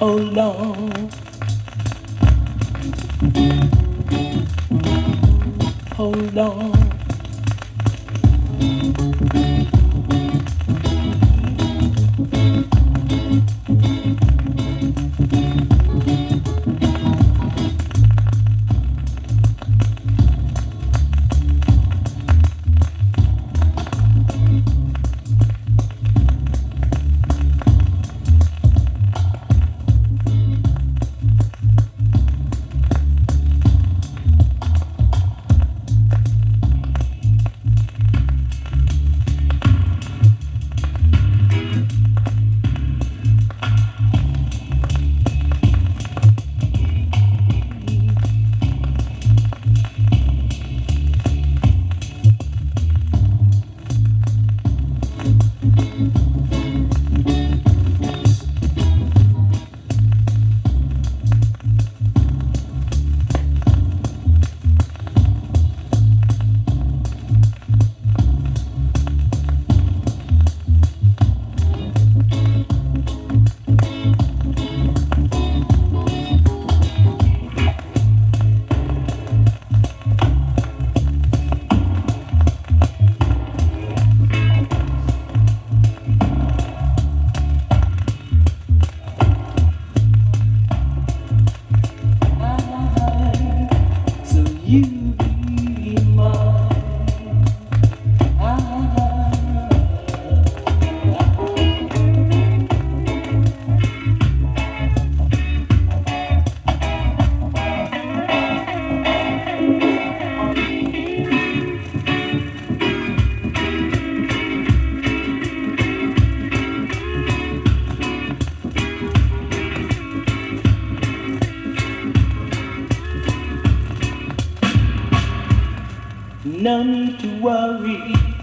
Oh, hold on. Oh, hold on. None to worry.